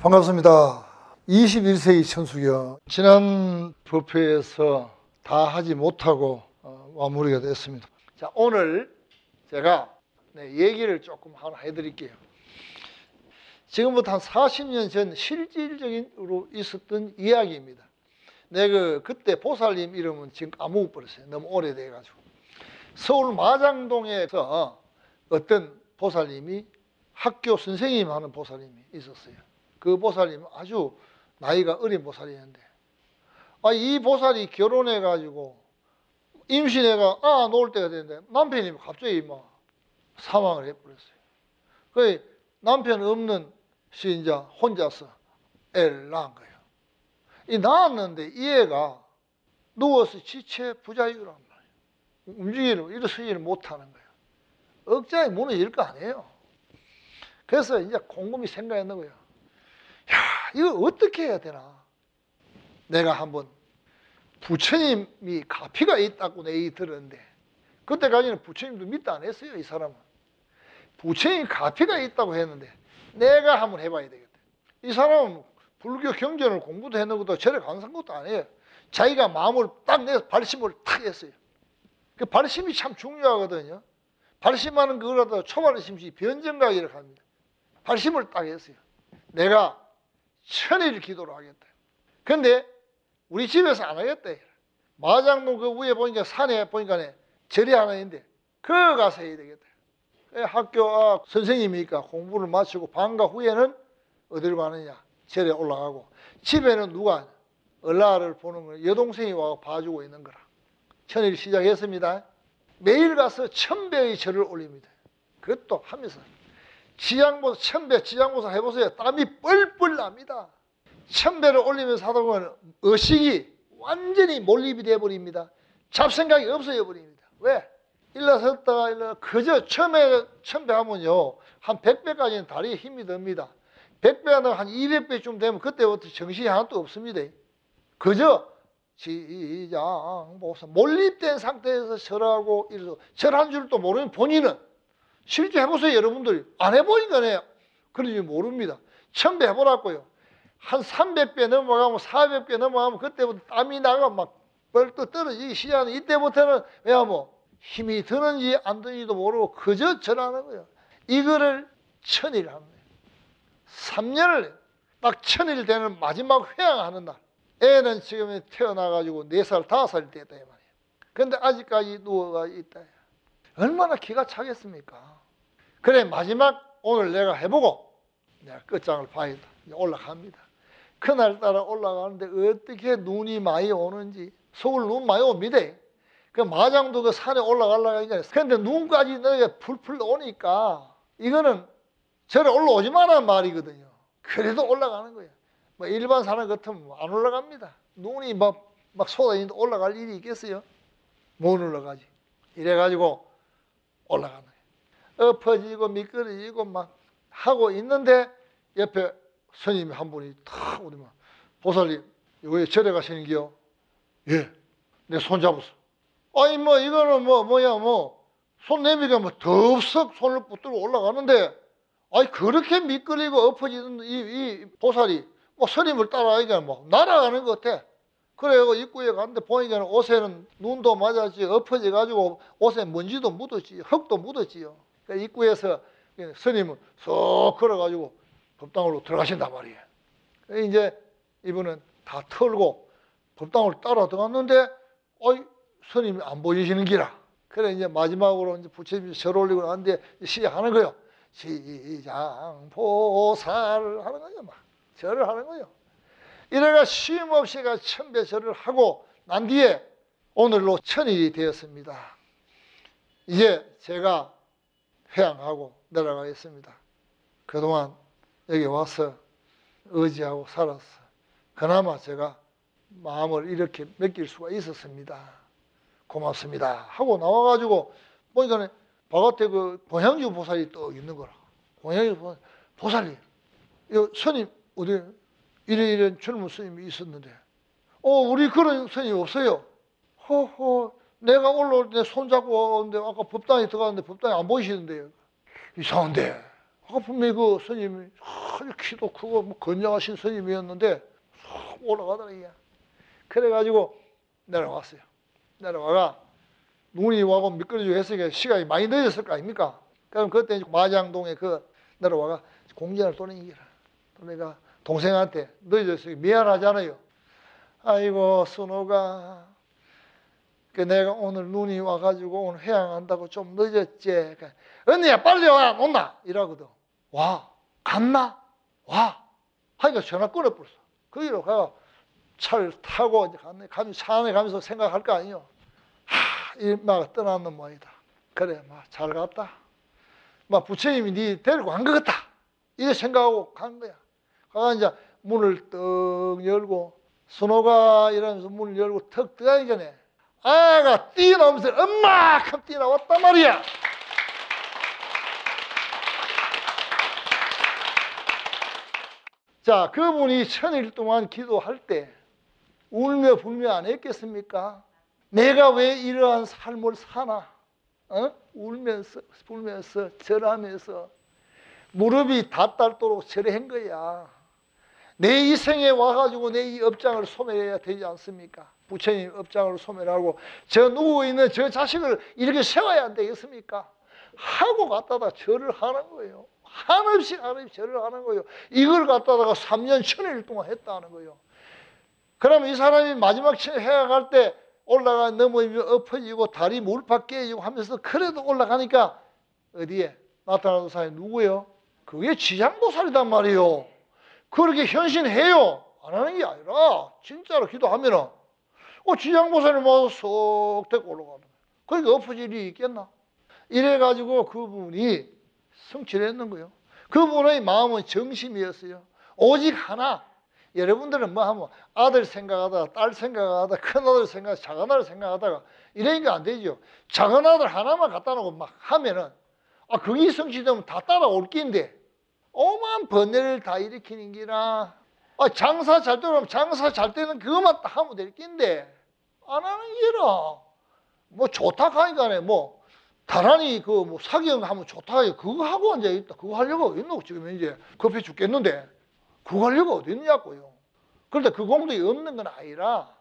반갑습니다. 21세기 천수경 지난 법회에서 다 하지 못하고 어, 마무리가 됐습니다. 자 오늘 제가 네, 얘기를 조금 하나 해드릴게요. 지금부터 한 40년 전 실질적으로 있었던 이야기입니다. 내가 그때 보살님 이름은 지금 까먹어 버렸어요. 너무 오래돼가지고. 서울 마장동에서 어떤 보살님이 학교 선생님 하는 보살님이 있었어요. 그 보살님 아주 나이가 어린 보살이었는데, 아, 이 보살이 결혼해가지고 임신해가 아, 놓을 때가 됐는데 남편이 갑자기 막 사망을 해버렸어요. 그 남편 없는 신자 혼자서 애를 낳은 거예요. 이 낳았는데 이 애가 누워서 지체 부자유란 말이에요. 움직이를 일어서지를 못하는 거예요. 억장이 무너질 거 아니에요. 그래서 이제 곰곰이 생각했는 거예요. 야, 이거 어떻게 해야 되나? 내가 한번 부처님이 가피가 있다고 내 얘기 들었는데 그때까지는 부처님도 믿다 안 했어요, 이 사람은. 부처님 가피가 있다고 했는데 내가 한번 해봐야 되겠다. 이 사람은 불교 경전을 공부도 해놓은 것도 절에 간산 것도 아니에요. 자기가 마음을 딱 내서 발심을 탁 했어요. 그 발심이 참 중요하거든요. 발심하는 그거라도 초발심이 변정각이라고 합니다. 발심을 딱 했어요. 내가 천일 기도를 하겠다. 근데 우리 집에서 안 하겠다. 마장동 그 위에 보니까 산에 보니까 절이 하나 있는데 그거 가서 해야 되겠다. 학교 아, 선생님이니까 공부를 마치고 방과 후에는 어디로 가느냐? 절에 올라가고 집에는 누가 얼라를 보는 거 여동생이 와서 봐주고 있는 거라. 천일 시작했습니다. 매일 가서 천배의 절을 올립니다. 그것도 하면서 지장보사 천배 지장보사 해보세요. 땀이 뻘뻘 납니다. 천배를 올리면서 하다 보면 의식이 완전히 몰입이 돼버립니다. 잡생각이 없어져 버립니다. 왜? 일어섰다가 일어 그저 처음에 천배 하면요 한 100배까지는 다리에 힘이 듭니다. 100배나 한 200배쯤 되면 그때부터 정신이 하나도 없습니다. 그저 지장 보사 몰입된 상태에서 절하고 이래서 절한 줄도 모르는 본인은 실제 해보세요 여러분들 안 해보니까 그런지 모릅니다. 천배 해보라고요. 한 300배 넘어가면 400배 넘어가면 그때부터 땀이 나가 막 벌떡 떨어지기 시작하는 이때부터는 왜냐면 힘이 드는지 안 드는지도 모르고 그저 절하는 거예요. 이거를 천일 거예요. 3년을 딱 천일 되는 마지막 회양하는 날. 애는 지금 태어나가지고 4살, 5살 됐다 이 말이에요. 근데 아직까지 누워가 있다. 얼마나 기가 차겠습니까? 그래 마지막 오늘 내가 해보고 내가 끝장을 봐야겠다. 올라갑니다. 그날따라 올라가는데 어떻게 눈이 많이 오는지 서울 눈 많이 옵니다. 그 마장도 그 산에 올라가려고 하니까 근데 눈까지 너게 풀풀 오니까 이거는 저래 올라오지 마란 말이거든요. 그래도 올라가는 거예요. 뭐 일반 사람 같으면 안 올라갑니다. 눈이 막, 막 쏟아지는데 올라갈 일이 있겠어요? 못 올라가지. 이래가지고 거예요. 엎어지고 미끄러지고 막 하고 있는데 옆에 스님이 한 분이 탁 오더만 보살님 왜 절에 가시는 기요? 예. 내 손 잡았어. 아니 뭐 이거는 뭐 뭐야 뭐손뭐 덥석 손을 붙들고 올라가는데 아니 그렇게 미끄리고 엎어지는 이, 이 보살이 뭐 스님을 따라가니까 뭐 날아가는 것 같아. 그래고 입구에 갔는데 보니까 옷에는 눈도 맞았지 엎어져 가지고 옷에 먼지도 묻었지 흙도 묻었지요. 그러니까 입구에서 스님은 쏙 걸어가지고 법당으로 들어가신단 말이에요. 이제 이분은 다 털고 법당으로 따라 들어갔는데 어이 스님이 안 보이시는 기라. 그래 이제 마지막으로 이제 부처님이 절 올리고 나는데 시작하는 거요. 시장 보살을 하는 거죠, 막 절을 하는 거요. 이래가 쉼 없이가 천배 절을 하고 난 뒤에 오늘로 천일이 되었습니다. 이제 제가 회양하고 내려가겠습니다. 그동안 여기 와서 의지하고 살았어. 그나마 제가 마음을 이렇게 맡길 수가 있었습니다. 고맙습니다. 하고 나와가지고 보니까 바깥에 그 본향주 보살이 또 있는 거라. 본향주 보살, 보살님, 이 스님 어디 이래 이래 젊은 스님이 있었는데, 어 우리 그런 스님 없어요. 허허, 내가 올라올 때 손잡고 오는데 아까 법당에 들어갔는데 법당에 안 보이시는데요. 이상한데 아까 분명히 그 스님이 아주 키도 크고 뭐 건장하신 스님이었는데 쏙 올라가더라. 그래가지고 내려왔어요. 내려와가 눈이 와고 미끄러지고 했으니까 시간이 많이 늦었을 거 아닙니까? 그럼 그때 마장동에 그 내려와가 공전을. 또 내가 동생한테 늦었으니 미안하잖아요. 아이고 순호가 그 내가 오늘 눈이 와가지고 오늘 회양한다고 좀 늦었지. 그러니까 언니야 빨리 와 온나 이러거든. 와 갔나? 와 하니까 전화 끊어버렸어. 거기로 가 차를 타고 이제 갔네. 차 안에 가면서 생각할 거 아니요. 하, 이막 떠나는 모양이다. 그래, 막잘 갔다. 막 부처님이 니 데리고 간 것 같다. 이래 생각하고 간 거야. 가가 이제 문을 떡 열고 순호가 이러면서 문을 열고 턱 들어가기 전에 아가 뛰어나오면서 엄마 하고 뛰어나왔단 말이야. 자, 그분이 천일 동안 기도할 때 울며 불며 안 했겠습니까? 내가 왜 이러한 삶을 사나? 어? 울면서 불면서 절하면서 무릎이 닿달도록 절한 거야. 내 이 생에 와가지고 내 이 업장을 소멸해야 되지 않습니까? 부처님 업장을 소멸하고 저 누워 있는 저 자식을 이렇게 세워야 안 되겠습니까? 하고 갖다가 절을 하는 거예요. 한없이 한없이 절을 하는 거예요. 이걸 갖다가 3년 천일 동안 했다는 거예요. 그러면 이 사람이 마지막 해양할 때 올라가 넘어지면 엎어지고 다리 물파 깨지고 하면서 그래도 올라가니까 어디에 나타나는 사람이 누구예요? 그게 지장보살이단 말이에요. 그렇게 현신해요. 안 하는 게 아니라 진짜로 기도하면은 어 지장보살이 와서 쏙 데리고 올라가는 거예요. 그러니까 엎어질 일이 있겠나? 이래가지고 그분이 성취했는 거예요. 그분의 마음은 정심이었어요. 오직 하나. 여러분들은 뭐 하면 아들 생각하다가 딸 생각하다가 큰 아들 생각, 작은 아들 생각하다가 이러니까 안 되죠. 작은 아들 하나만 갖다 놓고 막 하면은 아 그게 성취되면 다 따라올 낀데 오만 번뇌를 다 일으키는 기라. 아 장사 잘 되면 장사 잘 되는 그것만 딱 하면 될 낀데 안 하는 기라. 뭐 좋다 하니까네 뭐 다란히 그 뭐 사기형 하면 좋다 해 그거 하고 앉아 있다. 그거 하려고 있노 지금 이제 급해 죽겠는데 그거 하려고 어디 있냐고요. 그런데 그 공덕이 없는 건 아니라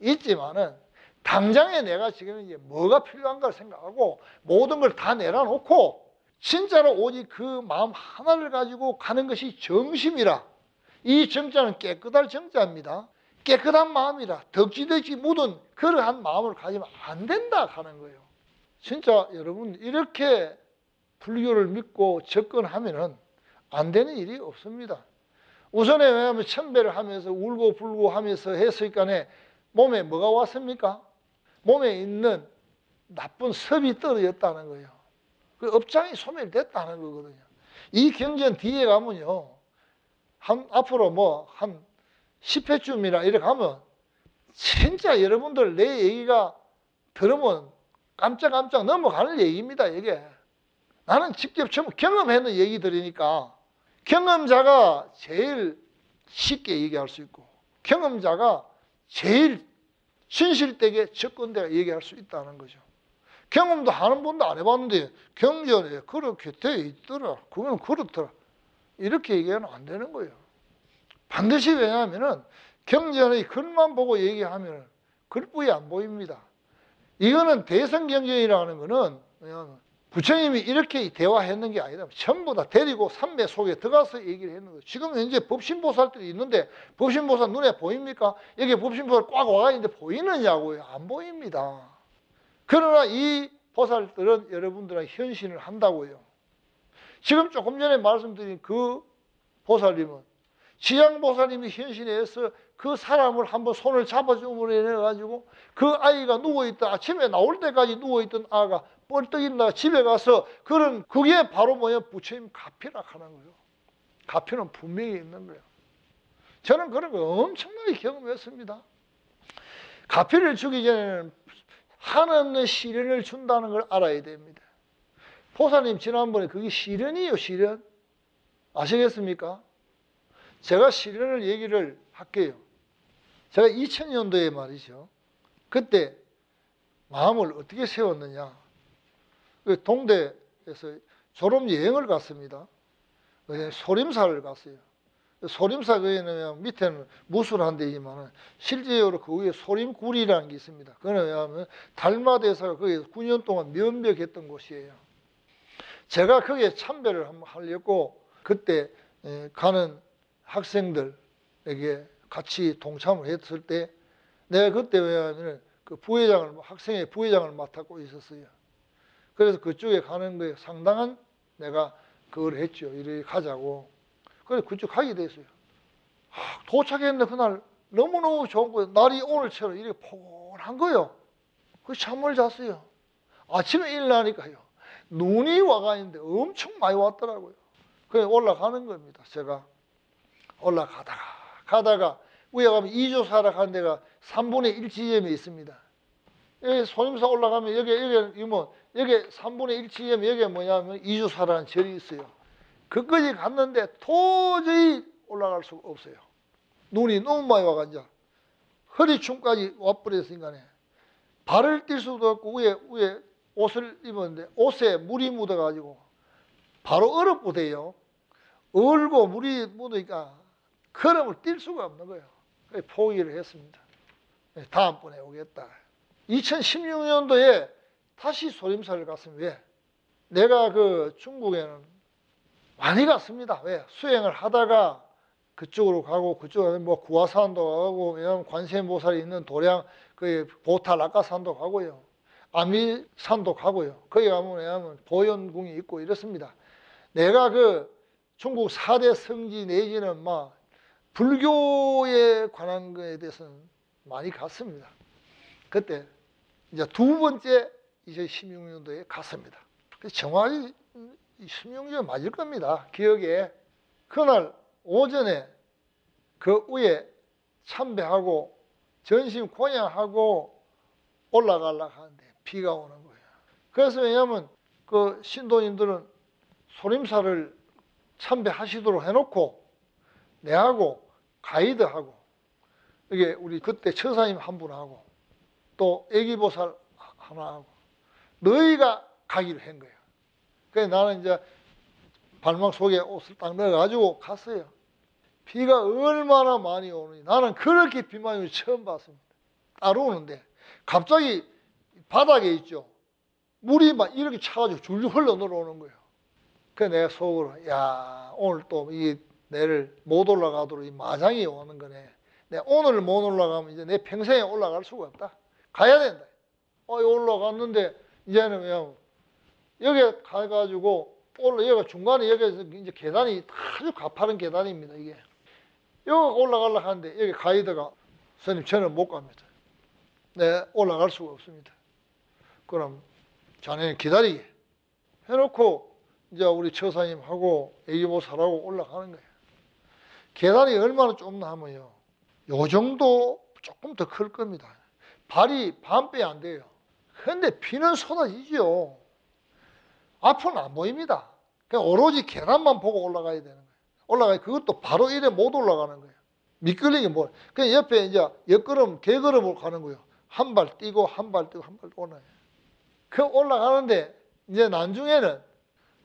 있지만은 당장에 내가 지금 이제 뭐가 필요한가를 생각하고 모든 걸 다 내려놓고 진짜로 오직 그 마음 하나를 가지고 가는 것이 정심이라. 이 정자는 깨끗할 정자입니다. 깨끗한 마음이라 덕지덕지 묻은 그러한 마음을 가지면 안 된다 하는 거예요. 진짜 여러분 이렇게 불교를 믿고 접근하면은 안 되는 일이 없습니다. 우선에 왜냐하면 천배를 하면서 울고 불고 하면서 했으니까네 몸에 뭐가 왔습니까? 몸에 있는 나쁜 섭이 떨어졌다는 거예요. 그 업장이 소멸됐다는 거거든요. 이 경전 뒤에 가면요. 한, 앞으로 뭐, 한 10회쯤이나 이렇게 가면, 진짜 여러분들 내 얘기가 들으면 깜짝깜짝 넘어가는 얘기입니다, 이게. 나는 직접 경험했는 얘기들이니까, 경험자가 제일 쉽게 얘기할 수 있고, 경험자가 제일 진실되게 접근되게 얘기할 수 있다는 거죠. 경험도 하는 분도 안 해봤는데 경전에 그렇게 돼 있더라. 그건 그렇더라. 이렇게 얘기하면 안 되는 거예요. 반드시 왜냐하면은 경전의 글만 보고 얘기하면 글뿌이 안 보입니다. 이거는 대성경전이라는 거는 왜냐하면 부처님이 이렇게 대화했는 게 아니라 전부 다 데리고 삼매 속에 들어가서 얘기를 했는 거예요. 지금 현재 법신보살들이 있는데 법신보살 눈에 보입니까? 여기 법신보살 꽉 와가 있는데 보이느냐고요? 안 보입니다. 그러나 이 보살들은 여러분들은 현신을 한다고요. 지금 조금 전에 말씀드린 그 보살님은 지양보살님이 현신해서 그 사람을 한번 손을 잡아줌으로 인해 가지고 그 아이가 누워있다 아침에 나올 때까지 누워있던 아가 뻘떡 일어나 집에 가서 그런 그게 바로 뭐냐 부처님 가피라 하는 거예요. 가피는 분명히 있는 거예요. 저는 그런 거 엄청나게 경험했습니다. 가피를 주기 전에는 한없는 시련을 준다는 걸 알아야 됩니다. 포사님 지난번에 그게 시련이에요, 시련. 아시겠습니까? 제가 시련을 얘기를 할게요. 제가 2000년도에 말이죠. 그때 마음을 어떻게 세웠느냐. 그 동대에서 졸업 여행을 갔습니다. 소림사를 갔어요. 소림사 거에는 밑에는 무술한 데지만 실제로 그 위에 소림굴이라는 게 있습니다. 그거는 왜냐하면 달마대사가 거기 9년 동안 면벽했던 곳이에요. 제가 거기에 참배를 한번 하려고 그때 에, 가는 학생들에게 같이 동참을 했을 때 내가 그때 왜냐하면 그 부회장을 학생의 부회장을 맡았고 있었어요. 그래서 그쪽에 가는 거에 상당한 내가 그걸 했죠. 이렇게 가자고. 그래서 그쪽 가게 됐어요. 아, 도착했는데 그날 너무너무 좋은 거예요. 날이 오늘처럼 이렇게 포근한 거예요. 그 잠을 잤어요. 아침에 일어나니까요. 눈이 와가 있는데 엄청 많이 왔더라고요. 그래 올라가는 겁니다. 제가 올라가다가 가다가 위에 가면 이조사라 가는 데가 3분의 1 지점이 있습니다. 여기 소림사 올라가면 여기 여기 뭐 여기 3분의 1 지점 여기 뭐냐면 이조사라는 절이 있어요. 그까지 갔는데 도저히 올라갈 수가 없어요. 눈이 너무 많이 와가지고 허리춤까지 와버렸으니까 발을 뛸 수도 없고 위에 위에 옷을 입었는데 옷에 물이 묻어가지고 바로 돼요. 얼고 물이 묻으니까 걸음을 뛸 수가 없는 거예요. 포기를 했습니다. 네, 다음번에 오겠다. 2016년도에 다시 소림사를 갔습니다. 왜? 내가 그 중국에는 많이 갔습니다. 왜? 수행을 하다가 그쪽으로 가고 그쪽에 뭐 구화산도 가고 왜냐면 관세음보살이 있는 도량 그 보타 낙가산도 가고요. 아미산도 가고요. 거기 가면 왜냐면 보현궁이 있고 이렇습니다. 내가 그 중국 4대 성지 내지는 막 불교에 관한 거에 대해서는 많이 갔습니다. 그때 이제 두 번째 2016년도에 갔습니다. 그래서 정확히 16년 맞을 겁니다. 기억에. 그날 오전에 그 위에 참배하고 전심 공양하고 올라가려고 하는데 비가 오는 거예요. 그래서 왜냐하면 그 신도님들은 소림사를 참배하시도록 해놓고 내하고 가이드하고 이게 우리 그때 처사님 한 분하고 또 애기보살 하나 하고 너희가 가기로 한 거예요. 그래서 나는 이제 발막 속에 옷을 딱 넣어가지고 갔어요. 비가 얼마나 많이 오느니 나는 그렇게 비만이 처음 봤습니다. 따로 오는데 갑자기 바닥에 있죠. 물이 막 이렇게 차가지고 줄줄 흘러 내려오는 거예요. 그래서 내가 속으로 야 오늘 또 이 내를 못 올라가도록 이 마장이 오는 거네. 내가 오늘 못 올라가면 이제 내 평생에 올라갈 수가 없다. 가야 된다. 어 올라갔는데 이제는 그냥 여기 가가지고 올라 여기가 중간에 여기서 이제 계단이 아주 가파른 계단입니다 이게 여기 올라가려고 하는데 여기 가이드가 스님 저는 못 갑니다 네 올라갈 수가 없습니다 그럼 자네는 기다리게 해놓고 이제 우리 처사님하고 애기보살하고 올라가는 거예요 계단이 얼마나 좁나 하면요 요 정도 조금 더 클 겁니다 발이 반배 안 돼요 근데 비는 쏟아지죠 앞은 안 보입니다. 그냥 오로지 계단만 보고 올라가야 되는 거예요. 올라가야 그것도 바로 이래 못 올라가는 거예요. 미끌리기 뭐. 그냥 옆에 이제 옆걸음, 개걸음으로 가는 거예요. 한 발 뛰고 한 발 뛰고 한발 뛰고 올라가요. 그 올라가는데 이제 나중에는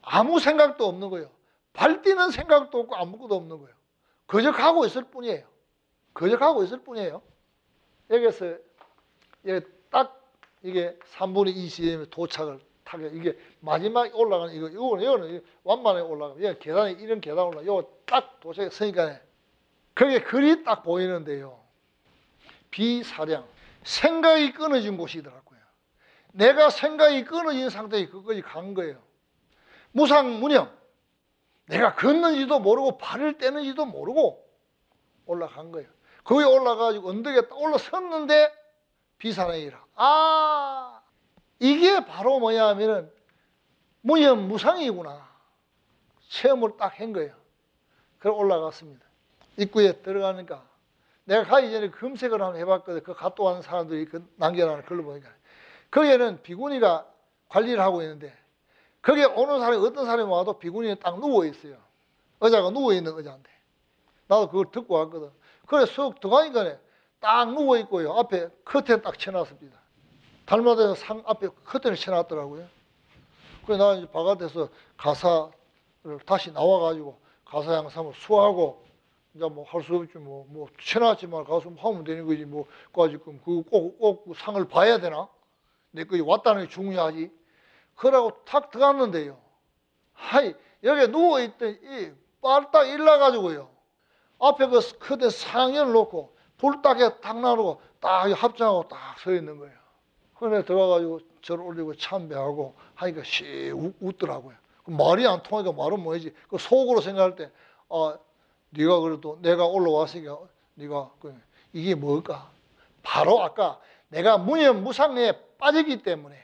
아무 생각도 없는 거예요. 발 뛰는 생각도 없고 아무것도 없는 거예요. 그저 가고 있을 뿐이에요. 가고 있을 뿐이에요. 여기서 여기 딱 이게 3분의 2 시점에 도착을 타게 이게 마지막에 올라가는 이거 이거는 이거는 완만에 올라가면 계단이 이런 계단 올라 이거 딱 도착에 서니까 그게 글이 딱 보이는데요. 비사량 생각이 끊어진 곳이더라고요. 내가 생각이 끊어진 상태에 그것이 간 거예요. 무상무념 내가 걷는지도 모르고 발을 떼는지도 모르고 올라간 거예요. 거기 올라가지고 언덕에 딱 올라섰는데 비사량이라. 아 이게 바로 뭐냐 하면은 무념무상이구나. 체험을 딱 한 거예요. 그래 올라갔습니다. 입구에 들어가니까 내가 가기 전에 검색을 한번 해봤거든. 그 갔다 온 사람들이 그 남겨놓은 글로 보니까 거기에는 비구니가 관리를 하고 있는데 거기에 오는 사람이 어떤 사람이 와도 비구니에 딱 누워 있어요. 의자가 누워 있는 의자인데 나도 그걸 듣고 왔거든. 그래 쑥 들어가니까 딱 누워 있고요. 앞에 커튼 딱 쳐놨습니다. 달마다 상 앞에 커튼을 쳐놨더라고요. 그래서 나 이제 바깥에서 가사를 다시 나와가지고 가사양삼을 수하고 이제 뭐 할 수 없지 뭐 뭐 쳐놨지만 가서 뭐 하면 되는 거지 뭐 까지금 그꼭꼭 상을 봐야 되나? 내 거기 왔다는 게 중요하지. 그러고 탁 들어갔는데요. 하이 여기 누워 있던 이 빨딱 일나가지고요. 앞에 그 크대 상연을 놓고 불딱에 탁 나누고 딱 합장하고 딱 서 있는 거예요. 그래 들어가가지고 절 올리고 참배하고 하니까 씨 웃- 웃더라고요. 그 말이 안 통하니까 말은 뭐지? 그 속으로 생각할 때, 아, 네가 그래도 내가 올라왔으니까 네가 그 이게 뭘까? 바로 아까 내가 무념 무상에 빠지기 때문에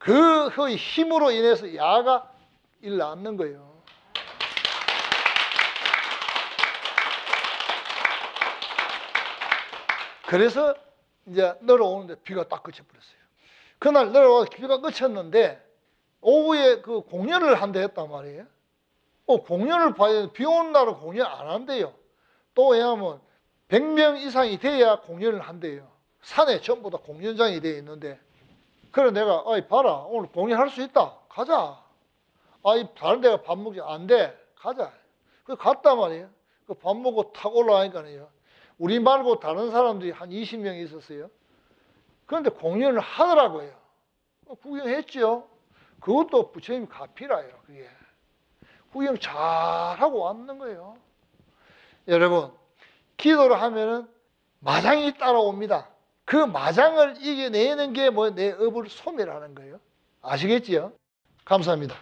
그 힘으로 인해서 야가 일어났는 거예요. 그래서 이제 내려오는데 비가 딱 그쳐버렸어요. 그날 내려와서 비가 그쳤는데 오후에 그 공연을 한대 했단 말이에요. 어, 공연을 봐야 비 오는 날은 공연 안 한대요. 또 왜냐하면 100명 이상이 돼야 공연을 한대요. 산에 전부 다 공연장이 되어 있는데 그래 내가 아이 봐라. 오늘 공연할 수 있다. 가자. 아이 다른 데가 밥 먹지. 안 돼. 가자. 그 갔단 말이에요. 그 밥 먹고 탁 올라가니까요. 우리 말고 다른 사람들이 한 20명 있었어요. 그런데 공연을 하더라고요. 어, 구경했죠 그것도 부처님 가피라요 그게. 구경 잘하고 왔는 거예요. 여러분 기도를 하면은 마장이 따라옵니다. 그 마장을 이겨내는 게 뭐 내 업을 소멸하는 거예요. 아시겠지요? 감사합니다.